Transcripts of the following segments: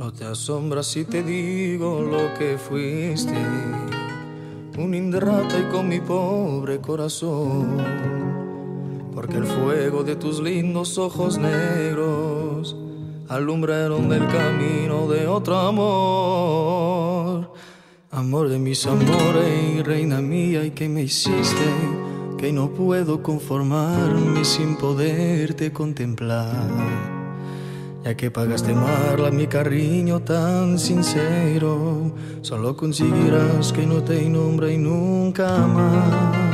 No te asombras si te digo lo que fuiste, un ingrata y con mi pobre corazón, porque el fuego de tus lindos ojos negros alumbraron el camino de otro amor. Amor de mis amores, reina mía, y que me hiciste, que no puedo conformarme sin poderte contemplar ya que pagaste mal mi cariño tan sincero, solo conseguirás que no te nombre y nunca más.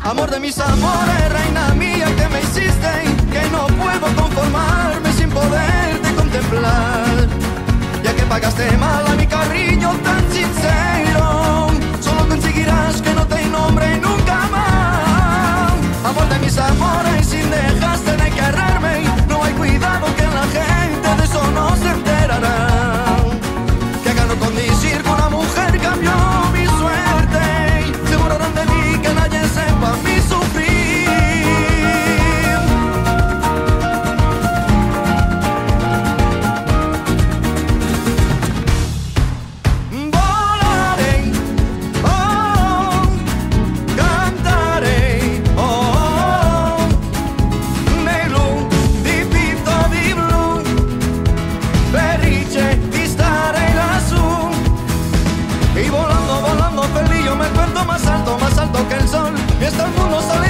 Amor de mis amores, pagaste mal a mi cariño el mundo se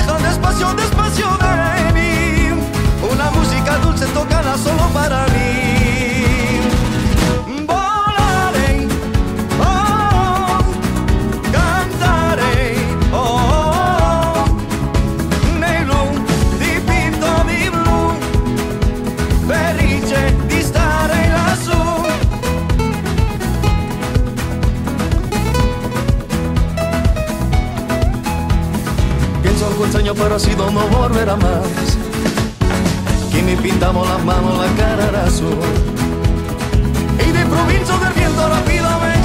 Algún sueño sido no volver a más. Que me pintamos las manos, la cara era azul. Y de provincia del viento rápidamente